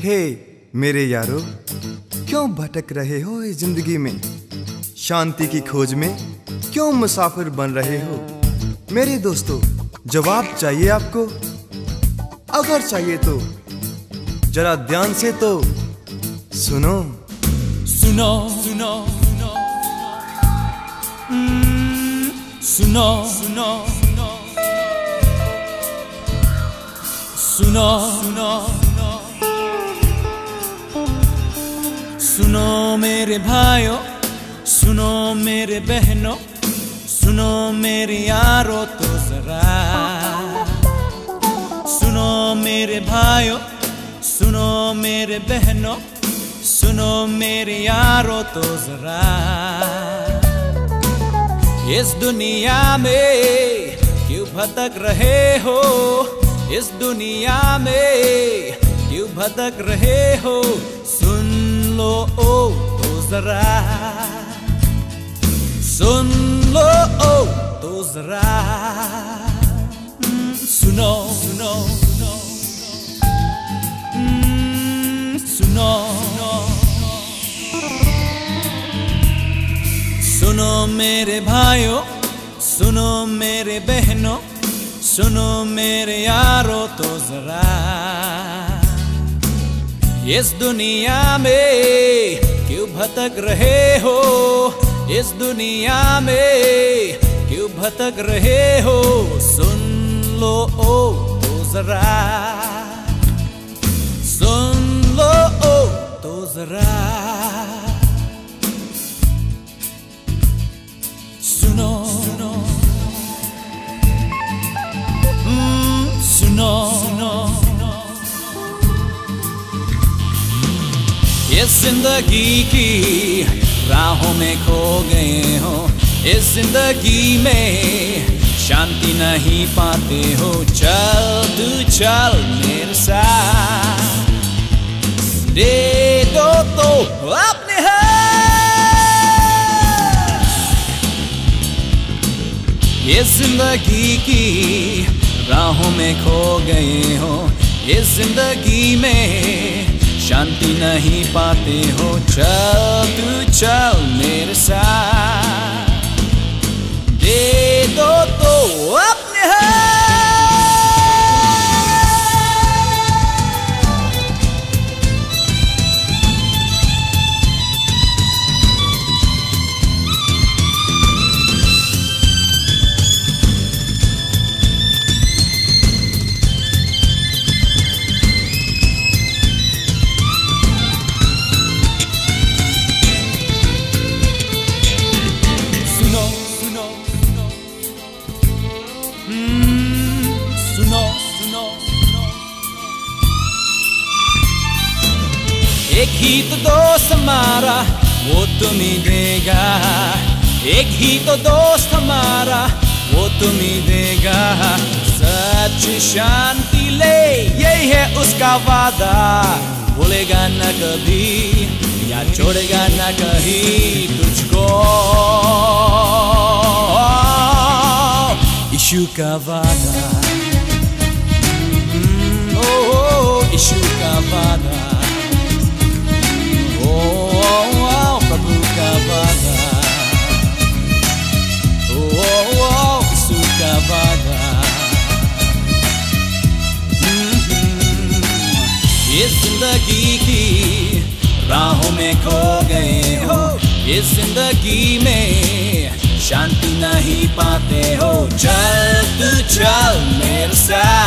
हे मेरे यारो, क्यों भटक रहे हो इस ज़िंदगी में? शांति की खोज में क्यों मुसाफिर बन रहे हो? मेरे दोस्तों, जवाब चाहिए आपको? अगर चाहिए तो जरा ध्यान से तो सुनो। सुनो। सुनो। सुनो। सुनो। सुनो सुनो सुनो सुनो मेरे भाइयों, सुनो मेरे बहनों, सुनो मेरे यारो तो जरा। सुनो मेरे भाइयों, सुनो मेरे बहनों, सुनो मेरे यारों तो जरा। इस दुनिया में क्यों भटक रहे हो? इस दुनिया में क्यों भटक रहे हो? जरा। सुन लो, ओ तो जरा। सुनो सुनो सुनो। सुनो सुनो मेरे भाइयों, सुनो मेरे बहनों, सुनो मेरे यारों तो जरा। इस दुनिया में भटक रहे हो इस दुनिया में? क्यों भटक रहे हो? सुन लो ओ तो जरा। सुन लो ओ तो जरा। इस ज़िंदगी की राहों में खो गए हो। इस ज़िंदगी में शांति नहीं पाते हो। चल तू चल मेरे साथ। दे दो तो अपने ये ज़िंदगी की राहों में खो गए हो। इस ज़िंदगी में शांति नहीं पाते हो। चल तू चल मेरे साथ। एक ही तो दोस्त हमारा वो तुम्हें देगा। एक ही तो दोस्त हमारा वो तुम्हें देगा। सच शांति ले, यही है उसका वादा। भूलेगा न कभी, या छोड़ेगा न कहीं तुझको। इशू का वादा। ज़िंदगी की राहों में खो गए हो। इस ज़िंदगी में शांति नहीं पाते हो। चल तू चल मेरे साथ।